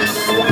Yes, yes.